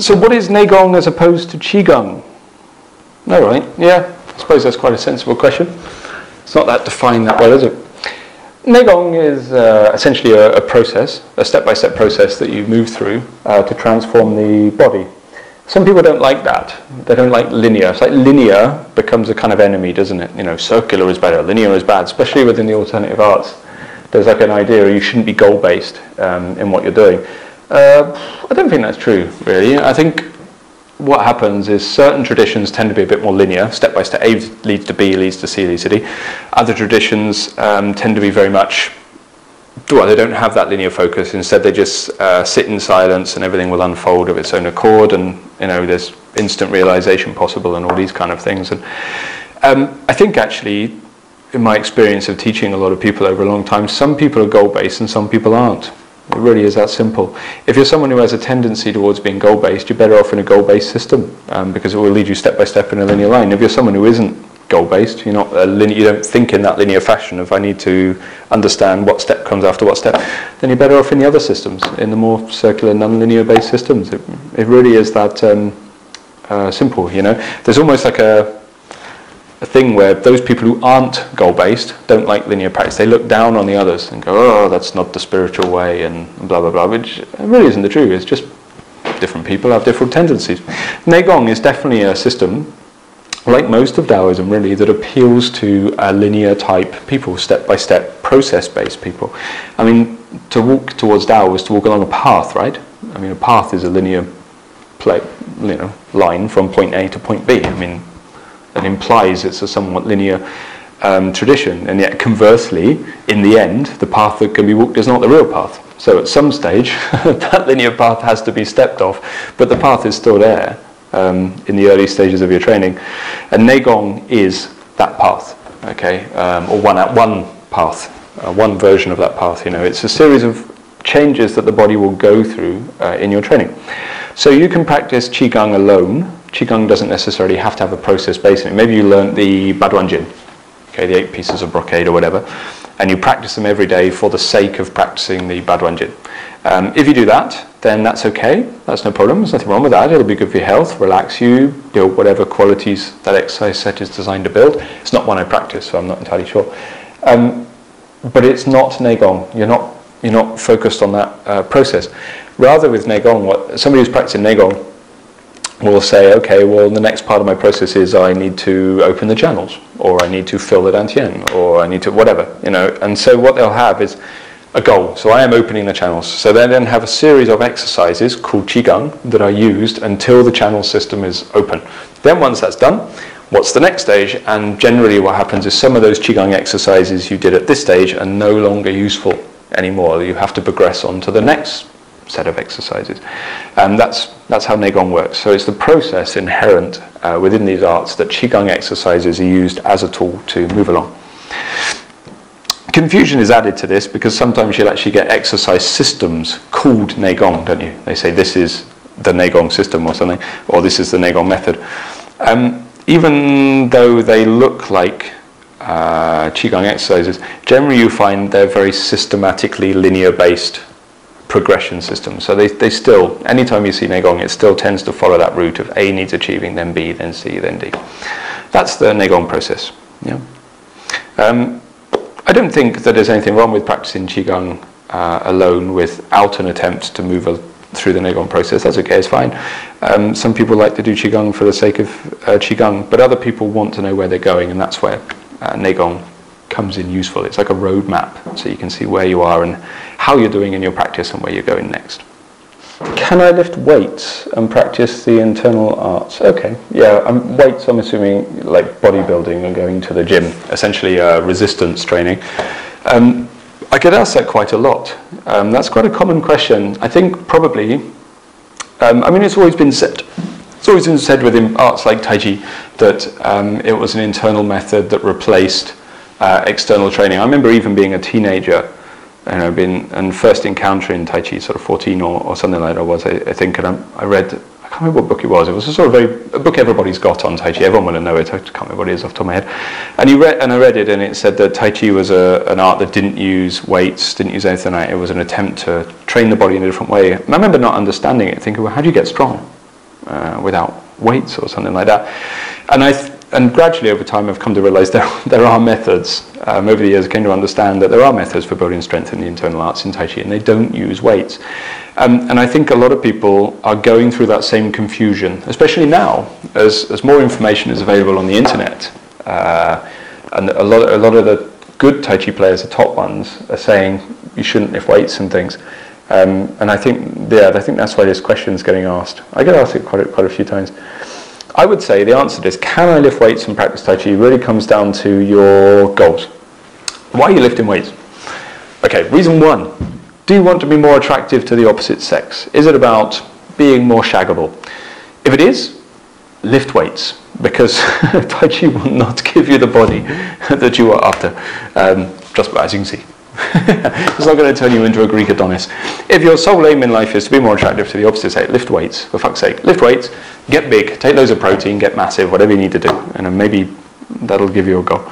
so what is Neigong as opposed to Qigong? No, right? Yeah, I suppose that's quite a sensible question. It's not that defined that well, is it? Neigong is uh, essentially a, a, process, a step-by-step process that you move through uh, to transform the body. Some people don't like that. They don't like linear. It's like linear becomes a kind of enemy, doesn't it? You know, circular is better, linear is bad, especially within the alternative arts. There's like an idea you shouldn't be goal-based um, in what you're doing. Uh, I don't think that's true, really. I think what happens is certain traditions tend to be a bit more linear, step by step. A leads to B, leads to C, leads to D. Other traditions um, tend to be very much, well, they don't have that linear focus. Instead, they just uh, sit in silence and everything will unfold of its own accord, and you know, there's instant realization possible and all these kind of things. And um, I think actually, in my experience of teaching a lot of people over a long time, some people are goal based and some people aren't. It really is that simple. If you're someone who has a tendency towards being goal-based, you're better off in a goal-based system um, because it will lead you step by step in a linear line. If you're someone who isn't goal-based, you're not you don't think in that linear fashion of I need to understand what step comes after what step, then you're better off in the other systems, in the more circular, non-linear based systems. It, it really is that um, uh, simple. You know, there's almost like a a thing where those people who aren't goal based don't like linear practice. They look down on the others and go, oh, that's not the spiritual way, and blah, blah, blah, which really isn't the truth. It's just different people have different tendencies. Neigong is definitely a system, like most of Taoism, really, that appeals to a linear type people, step by step, process based people. I mean, to walk towards Tao is to walk along a path, right? I mean, a path is a linear play, you know, line from point A to point B. I mean, that implies it's a somewhat linear um, tradition. And yet, conversely, in the end, the path that can be walked is not the real path. So, at some stage, that linear path has to be stepped off, but the path is still there um, in the early stages of your training. And Neigong is that path, okay, um, or one at one path, uh, one version of that path. You know, it's a series of changes that the body will go through uh, in your training. So you can practice qigong alone Qigong doesn't necessarily have to have a process base in it. Maybe you learned the Baduan Jin, okay, the eight pieces of brocade or whatever, and you practice them every day for the sake of practicing the Baduan Jin. Um, if you do that, then that's okay. That's no problem. There's nothing wrong with that. It'll be good for your health, relax you, build whatever qualities that exercise set is designed to build. It's not one I practice, so I'm not entirely sure. Um, but it's not Neigong. You're not, you're not focused on that uh, process. Rather with Neigong, what, somebody who's practicing Neigong will say, okay, well, the next part of my process is I need to open the channels, or I need to fill the dantian, or I need to whatever, you know. And so what they'll have is a goal. So I am opening the channels. So they then have a series of exercises called qigong that are used until the channel system is open. Then once that's done, what's the next stage? And generally what happens is some of those qigong exercises you did at this stage are no longer useful anymore. You have to progress on to the next set of exercises. And that's, that's how Neigong works. So it's the process inherent uh, within these arts that Qigong exercises are used as a tool to move along. Confusion is added to this because sometimes you'll actually get exercise systems called Neigong, don't you? They say this is the Neigong system or something, or this is the Neigong method. Um, even though they look like uh, Qigong exercises, generally you find they're very systematically linear based progression system. So they, they still, anytime you see Neigong, it still tends to follow that route of A needs achieving, then B, then C, then D. That's the Neigong process. Yeah. Um, I don't think that there's anything wrong with practicing Qigong uh, alone without an attempt to move a, through the Neigong process. That's okay, it's fine. Um, some people like to do Qigong for the sake of uh, Qigong, but other people want to know where they're going, and that's where uh, Neigong comes in useful. It's like a roadmap, so you can see where you are and how you're doing in your practice and where you're going next. Can I lift weights and practice the internal arts? Okay, yeah, um, weights I'm assuming like bodybuilding and going to the gym, essentially uh, resistance training. Um, I get asked that quite a lot. Um, that's quite a common question. I think probably, um, I mean, it's always been said, it's always been said within arts like Tai Chi that um, it was an internal method that replaced uh, external training. I remember even being a teenager, you know, been and first encountering Tai Chi, sort of 14 or, or something like that was, I, I think, and I, I, read, I can't remember what book it was. It was a sort of very a book everybody's got on Tai Chi. Everyone will know it. I can't remember what it is off the top of my head. And you read, and I read it, and it said that Tai Chi was a, an art that didn't use weights, didn't use anything like it. Was an attempt to train the body in a different way. And I remember not understanding it, thinking, well, how do you get strong? uh, without weights or something like that. And I and gradually over time I've come to realize there, there are methods. Um, over the years I came to understand that there are methods for building strength in the internal arts in Tai Chi and they don't use weights. Um, and I think a lot of people are going through that same confusion, especially now as, as more information is available on the internet. Uh, and a lot, a lot of the good Tai Chi players, the top ones, are saying you shouldn't lift weights and things. Um, and I think, yeah, I think that's why this question is getting asked. I get asked it quite a, quite a few times. I would say the answer to this, can I lift weights and practice Tai Chi, really comes down to your goals. Why are you lifting weights? Okay, reason one, do you want to be more attractive to the opposite sex? Is it about being more shaggable? If it is, lift weights because Tai Chi will not give you the body that you are after, um, just as you can see. It's not going to turn you into a Greek Adonis. If your sole aim in life is to be more attractive to the opposite sex, lift weights, for fuck's sake. Lift weights, get big, take loads of protein, get massive, whatever you need to do, and maybe that'll give you a goal.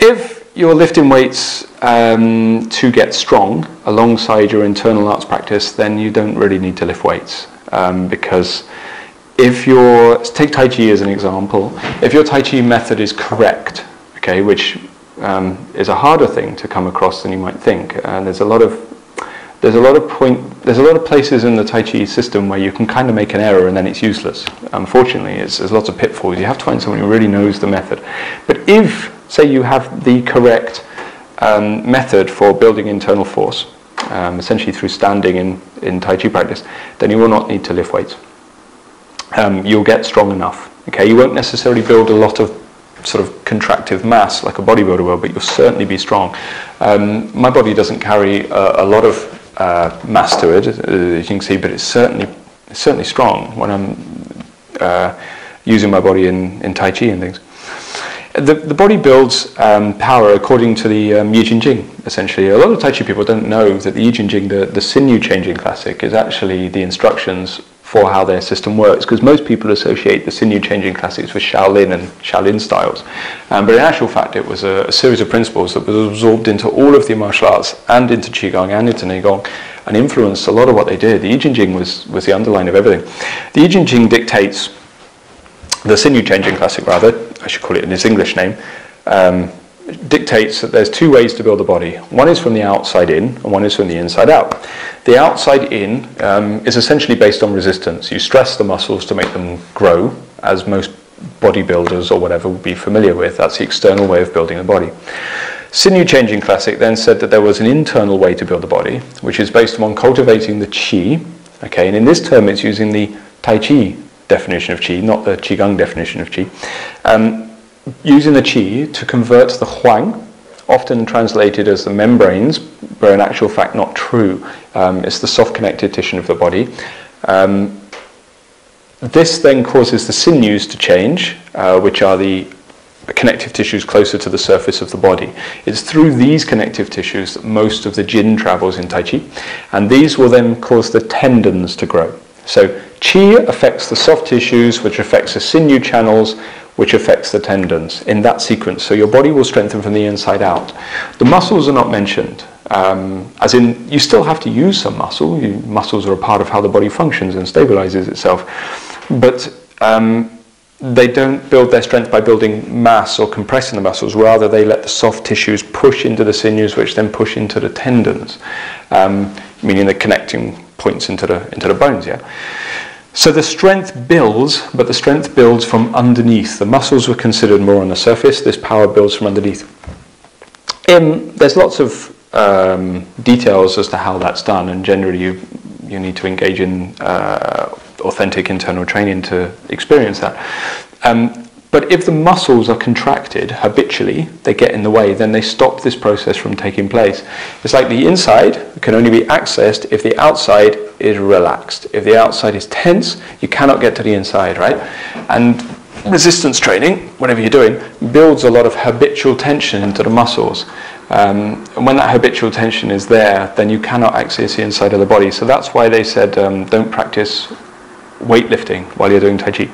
If you're lifting weights um, to get strong alongside your internal arts practice, then you don't really need to lift weights um, because if your take Tai Chi as an example, if your Tai Chi method is correct, okay, which um, is a harder thing to come across than you might think, and there's a lot of there's a lot of point there's a lot of places in the Tai Chi system where you can kind of make an error and then it's useless. Unfortunately, there's lots of pitfalls. You have to find someone who really knows the method. But if say you have the correct um, method for building internal force, um, essentially through standing in, in Tai Chi practice, then you will not need to lift weights. Um, you'll get strong enough. Okay, you won't necessarily build a lot of sort of contractive mass like a bodybuilder will, but you'll certainly be strong. Um, my body doesn't carry a, a lot of uh, mass to it, uh, as you can see, but it's certainly certainly strong when I'm uh, using my body in, in Tai Chi and things. The, the body builds um, power according to the um, Yi Jin Jing, essentially. A lot of Tai Chi people don't know that the Yi Jin Jing, the, the sinew changing classic, is actually the instructions for how their system works, because most people associate the sinew changing classics with Shaolin and Shaolin styles. Um, but in actual fact, it was a, a, series of principles that was absorbed into all of the martial arts and into Qigong and into Neigong and influenced a lot of what they did. Yi Jin Jing was, was the underline of everything. Yi Jin Jing dictates, the sinew changing classic rather, I should call it in its English name, um, dictates that there's two ways to build a body. One is from the outside in, and one is from the inside out. The outside in um, is essentially based on resistance. You stress the muscles to make them grow, as most bodybuilders or whatever will be familiar with. That's the external way of building a body. Sinew Changing Classic then said that there was an internal way to build a body, which is based on cultivating the qi. Okay, and in this term, it's using the Tai Chi definition of qi, not the Qigong definition of qi. Um, using the qi to convert the huang, often translated as the membranes, but in actual fact not true. Um, it's the soft connective tissue of the body. Um, this then causes the sinews to change, uh, which are the connective tissues closer to the surface of the body. It's through these connective tissues that most of the jin travels in Tai Chi, and these will then cause the tendons to grow. So Qi affects the soft tissues, which affects the sinew channels, which affects the tendons in that sequence. So your body will strengthen from the inside out. The muscles are not mentioned, um, as in you still have to use some muscle. You, muscles are a part of how the body functions and stabilizes itself, but um, they don't build their strength by building mass or compressing the muscles. Rather, they let the soft tissues push into the sinews, which then push into the tendons, um, meaning the connecting points into the into the bones. Yeah. So the strength builds, but the strength builds from underneath. The muscles were considered more on the surface. This power builds from underneath. Um, there's lots of um, details as to how that's done, and generally you you need to engage in uh, authentic internal training to experience that. Um, but if the muscles are contracted habitually, they get in the way, then they stop this process from taking place. It's like the inside can only be accessed if the outside is relaxed. If the outside is tense, you cannot get to the inside, right? And resistance training, whatever you're doing, builds a lot of habitual tension into the muscles. Um, and when that habitual tension is there, then you cannot access the inside of the body. So that's why they said um, don't practice weightlifting while you're doing Tai Chi.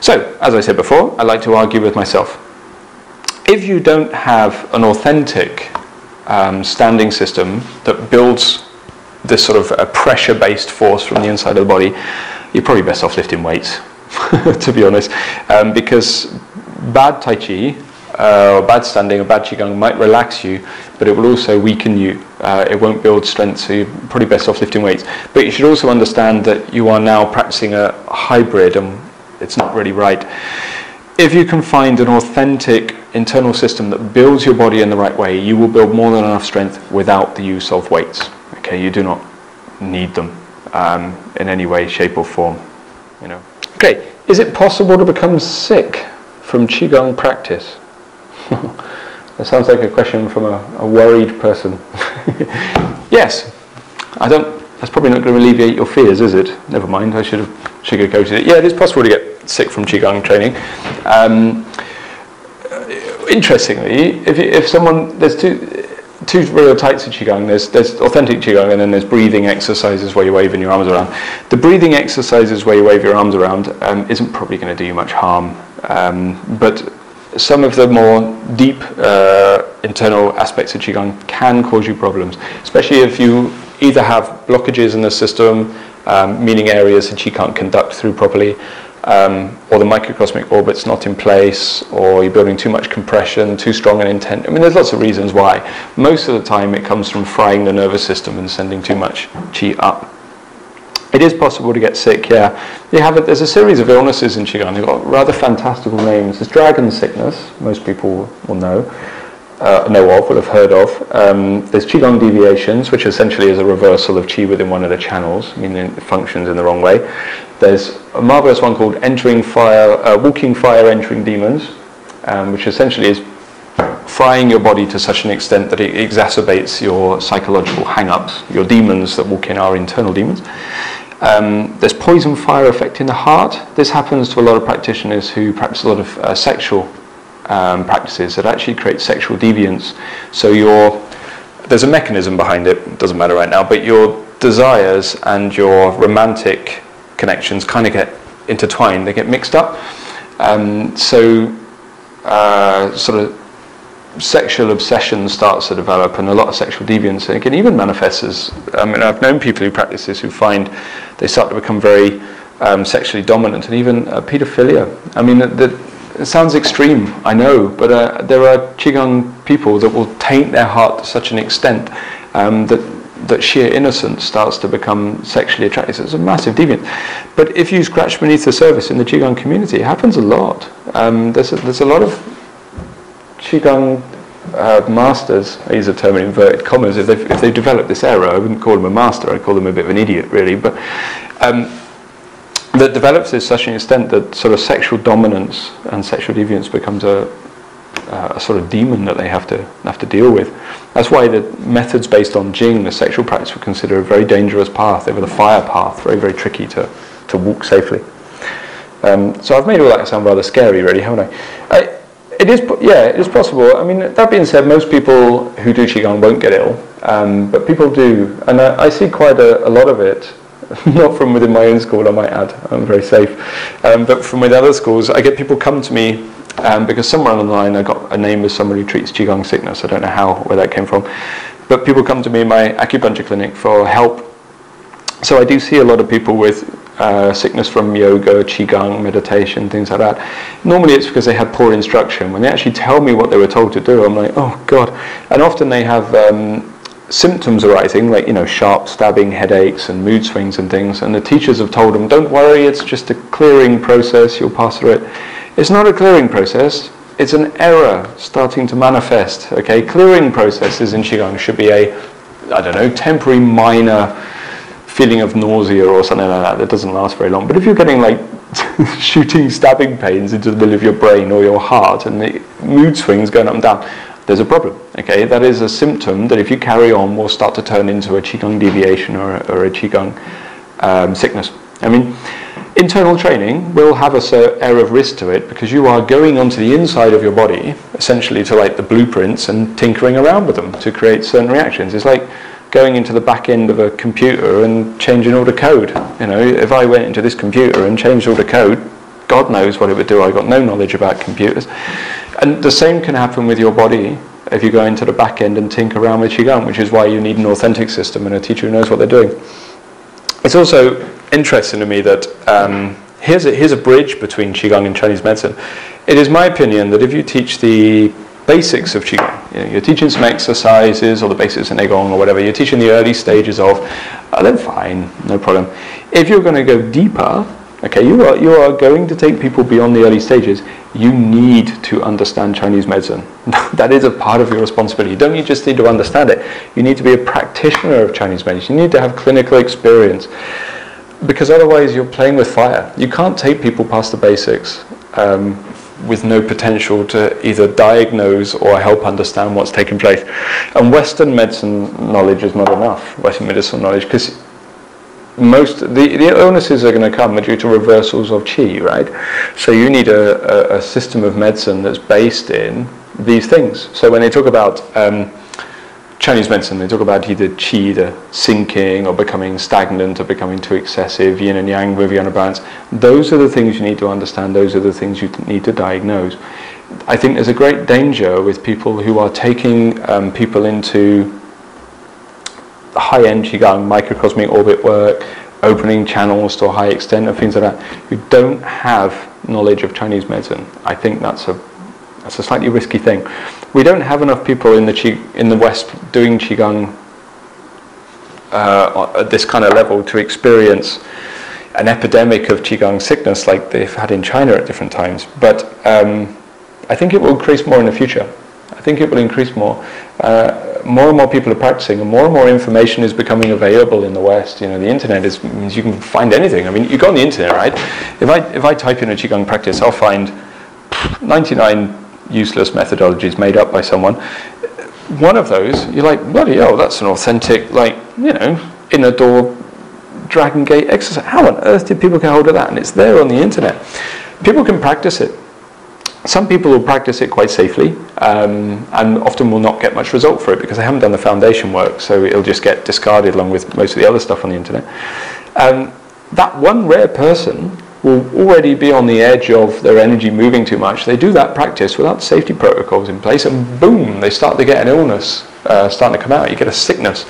So, as I said before, I like to argue with myself. If you don't have an authentic um, standing system that builds this sort of a pressure-based force from the inside of the body, you're probably best off lifting weights, to be honest, um, because bad Tai Chi uh, or bad standing or bad Qigong might relax you, but it will also weaken you. Uh, it won't build strength, so you're probably best off lifting weights. But you should also understand that you are now practicing a hybrid and it's not really right. If you can find an authentic internal system that builds your body in the right way, you will build more than enough strength without the use of weights. Okay, you do not need them um, in any way, shape, or form. You know. Okay, is it possible to become sick from qigong practice? that sounds like a question from a, a worried person. yes, I don't. That's probably not going to alleviate your fears, is it? Never mind. I should have sugarcoated it. Yeah, it is possible to get sick from qigong training. Um, interestingly, if, if someone there's two two real types of qigong. There's there's authentic qigong, and then there's breathing exercises where you're waving your arms around. The breathing exercises where you wave your arms around um, isn't probably going to do you much harm, um, but some of the more deep uh, internal aspects of qigong can cause you problems, especially if you either have blockages in the system, um, meaning areas that qi can't conduct through properly, um, or the microcosmic orbit's not in place, or you're building too much compression, too strong an intent. I mean, there's lots of reasons why. Most of the time, it comes from frying the nervous system and sending too much qi up. It is possible to get sick, yeah. You have a, there's a series of illnesses in Qigong. They've got rather fantastical names. There's dragon sickness, most people will know, uh, know of, will have heard of. Um, there's Qigong deviations, which essentially is a reversal of Qi within one of the channels, meaning it functions in the wrong way. There's a marvelous one called entering fire, uh, walking fire, entering demons, um, which essentially is frying your body to such an extent that it exacerbates your psychological hang-ups. Your demons that walk in our internal demons. Um, there's poison fire affecting the heart. This happens to a lot of practitioners who practice a lot of uh, sexual um, practices that actually create sexual deviance. So your there's a mechanism behind it. Doesn't matter right now, but your desires and your romantic connections kind of get intertwined. They get mixed up. Um, so uh, sort of sexual obsession starts to develop and a lot of sexual deviance and it can even manifest as I mean I've known people who practice this who find they start to become very um, sexually dominant and even uh, pedophilia I mean the, it sounds extreme I know but uh, there are Qigong people that will taint their heart to such an extent um, that that sheer innocence starts to become sexually attractive. So it's a massive deviance. But if you scratch beneath the surface in the Qigong community, it happens a lot. Um, there's, a, there's a lot of Qigong uh, masters, I use the term in inverted commas, if they've, if they've developed this error, I wouldn't call them a master, I'd call them a bit of an idiot, really, but um, that develops to such an extent that sort of sexual dominance and sexual deviance becomes a, a sort of demon that they have to have to deal with. That's why the methods based on Jing, the sexual practice, we consider a very dangerous path. They were the fire path, very very tricky to to walk safely. Um, so I've made all that sound rather scary, really, haven't I? I it is, yeah, it is possible. I mean, that being said, most people who do qigong won't get ill, um, but people do, and I, I see quite a, a, lot of it. Not from within my own school, I might add. I'm very safe, um, but from within other schools, I get people come to me um, because somewhere online I got a name of someone who treats qigong sickness. I don't know how where that came from, but people come to me in my acupuncture clinic for help. So I do see a lot of people with uh, sickness from yoga, qigong, meditation, things like that. Normally it's because they had poor instruction. When they actually tell me what they were told to do, I'm like, oh God. And often they have um, symptoms arising, like, you know, sharp stabbing headaches and mood swings and things. And the teachers have told them, don't worry, it's just a clearing process, you'll pass through it. It's not a clearing process. It's an error starting to manifest. Okay, clearing processes in qigong should be a, I don't know, temporary minor feeling of nausea or something like that that doesn't last very long. But if you're getting like shooting stabbing pains into the middle of your brain or your heart and the mood swings going up and down, there's a problem. Okay, that is a symptom that if you carry on will start to turn into a qigong deviation or a, or a qigong um, sickness. I mean, internal training will have a air of risk to it because you are going onto the inside of your body essentially to like the blueprints and tinkering around with them to create certain reactions. It's like going into the back end of a computer and changing all the code. You know, if I went into this computer and changed all the code, God knows what it would do. I got no knowledge about computers. And the same can happen with your body if you go into the back end and tinker around with Qigong, which is why you need an authentic system and a teacher who knows what they're doing. it's also interesting to me that um, here's, a, here's a bridge between Qigong and Chinese medicine. It is my opinion that if you teach the basics of Qigong, you know, you're teaching some exercises or the basics of Neigong or whatever, you're teaching the early stages of, uh, then fine, no problem. If you're going to go deeper, okay, you are, you are going to take people beyond the early stages, you need to understand Chinese medicine. that is a part of your responsibility. Don't you just need to understand it. You need to be a practitioner of Chinese medicine. You need to have clinical experience because otherwise you're playing with fire. You can't take people past the basics um, with no potential to either diagnose or help understand what's taking place. And Western medicine knowledge is not enough, Western medicinal knowledge, because most the, the illnesses are going to come due to reversals of qi, right? So you need a, a, a system of medicine that's based in these things. So when they talk about um, Chinese medicine, they talk about either qi, the sinking, or becoming stagnant, or becoming too excessive, yin and yang, Viviana balance. Those are the things you need to understand. Those are the things you need to diagnose. I think there's a great danger with people who are taking um, people into high-end qigong, microcosmic orbit work, opening channels to a high extent, and things like that, who don't have knowledge of Chinese medicine. I think that's a that's a slightly risky thing. We don't have enough people in the Qi, in the West doing qigong uh, at this kind of level to experience an epidemic of qigong sickness like they've had in China at different times. But um, I think it will increase more in the future. I think it will increase more. Uh, more and more people are practicing, and more and more information is becoming available in the West. You know, the internet is means you can find anything. I mean, you go on the internet, right? If I if I type in a qigong practice, I'll find 99 useless methodologies made up by someone. One of those, you're like, bloody hell, that's an authentic, like, you know, inner door Dragon Gate exercise. How on earth did people get hold of that? And it's there on the internet. People can practice it. Some people will practice it quite safely um, and often will not get much result for it because they haven't done the foundation work, so it'll just get discarded along with most of the other stuff on the internet. Um, that one rare person will already be on the edge of their energy moving too much. They do that practice without safety protocols in place, and boom, they start to get an illness uh, starting to come out. You get a sickness.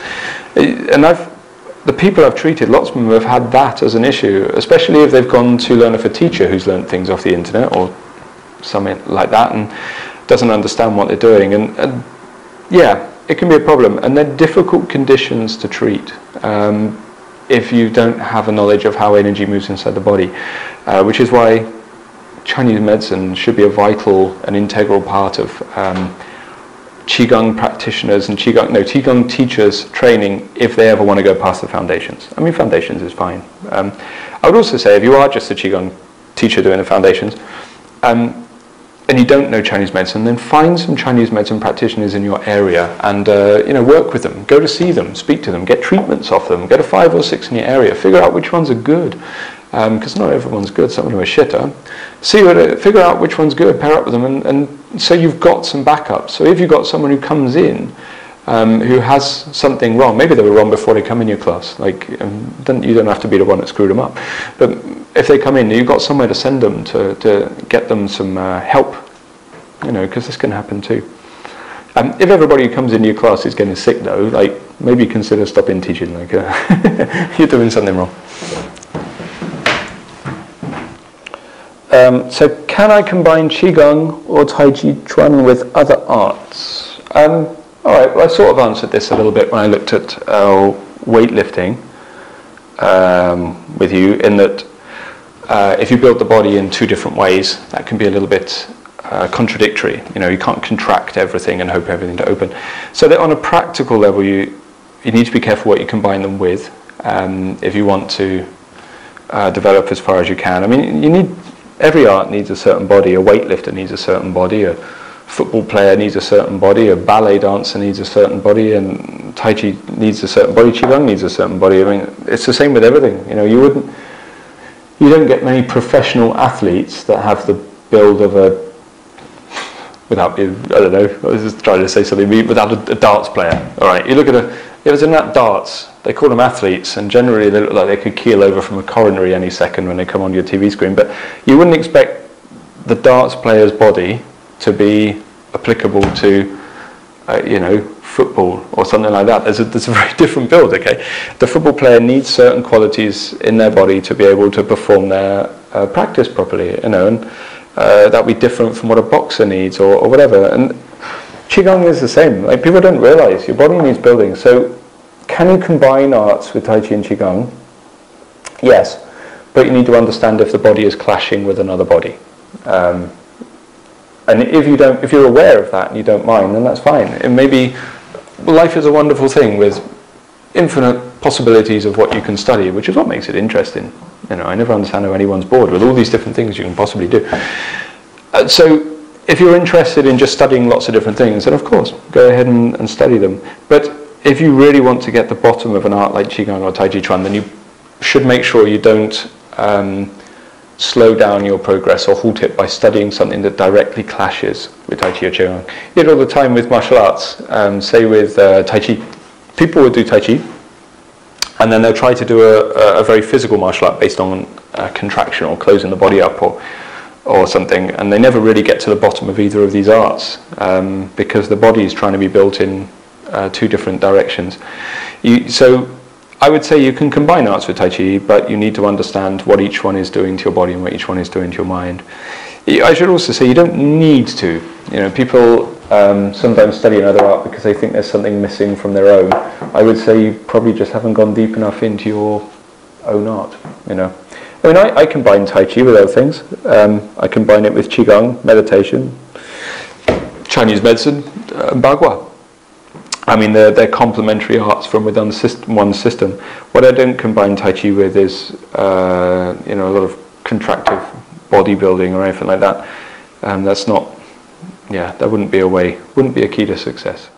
And I've the people I've treated, lots of them have had that as an issue, especially if they've gone to learn off a teacher who's learned things off the internet or something like that and doesn't understand what they're doing. And, and yeah, it can be a problem. And they're difficult conditions to treat um, if you don't have a knowledge of how energy moves inside the body, uh, which is why Chinese medicine should be a vital and integral part of um, Qigong practitioners and Qigong, no, Qigong teachers training if they ever want to go past the foundations. I mean, foundations is fine. Um, I would also say if you are just a Qigong teacher doing the foundations, um, and you don't know Chinese medicine, then find some Chinese medicine practitioners in your area and uh, you know work with them. Go to see them, speak to them, get treatments off them. Get a five or six in your area. Figure out which ones are good, because um, not everyone's good. Some of them are shitter. See what, figure out which one's good. Pair up with them, and, and so you've got some backup. So if you've got someone who comes in. Um, who has something wrong. Maybe they were wrong before they come in your class. Like, um, you don't have to be the one that screwed them up. But if they come in, you've got somewhere to send them to, to get them some uh, help, you know, because this can happen too. Um, if everybody who comes in your class is getting sick though, like maybe consider stopping teaching. Like uh, you're doing something wrong. Um, so, can I combine qigong or tai chi chuan with other arts? Um, all right. Well, I sort of answered this a little bit when I looked at uh, weightlifting um, with you, in that uh, if you build the body in two different ways, that can be a little bit uh, contradictory. You know, you can't contract everything and hope everything to open. So that on a practical level, you you need to be careful what you combine them with um, if you want to uh, develop as far as you can. I mean, you need every art needs a certain body. A weightlifter needs a certain body. A football player needs a certain body. A ballet dancer needs a certain body, and Tai Chi needs a certain body. Qigong needs a certain body. I mean, it's the same with everything. You know, you wouldn't you don't get many professional athletes that have the build of a without I don't know, I was just trying to say something, without a, a darts player. All right, you look at a, if it's in that darts, they call them athletes, and generally they look like they could keel over from a coronary any second when they come on your TV screen. But you wouldn't expect the darts player's body to be applicable to, uh, you know, football or something like that. There's a, there's a very different build, okay? The football player needs certain qualities in their body to be able to perform their uh, practice properly, you know, and uh, that would be different from what a boxer needs or, or whatever. And Qigong is the same. Like people don't realize your body needs building. So can you combine arts with Tai Chi and Qigong? Yes, but you need to understand if the body is clashing with another body. Um, and if you don't, if you're aware of that and you don't mind, then that's fine. And maybe life is a wonderful thing with infinite possibilities of what you can study, which is what makes it interesting. You know, I never understand how anyone's bored with all these different things you can possibly do. Uh, so, if you're interested in just studying lots of different things, then of course, go ahead and, and study them. But if you really want to get the bottom of an art like Qigong or Tai Chi Chuan, then you should make sure you don't um, slow down your progress or halt it by studying something that directly clashes with Tai Chi or Qigong. You get all the time with martial arts, um, say with uh, Tai Chi, people would do Tai Chi, and then they'll try to do a, a very physical martial art based on contraction or closing the body up or, or something, and they never really get to the bottom of either of these arts um, because the body is trying to be built in uh, two different directions. You, so I would say you can combine arts with Tai Chi, but you need to understand what each one is doing to your body and what each one is doing to your mind. I should also say you don't need to. You know, people um, sometimes study another art because they think there's something missing from their own. I would say you probably just haven't gone deep enough into your own art. You know, I mean, I, I combine Tai Chi with other things. Um, I combine it with Qigong, meditation, Chinese medicine, uh, Bagua. I mean, they're, they're complementary arts from within one system. What I don't combine Tai Chi with is, uh, you know, a lot of contractive bodybuilding or anything like that. Um, that's not, yeah, that wouldn't be a way, wouldn't be a key to success.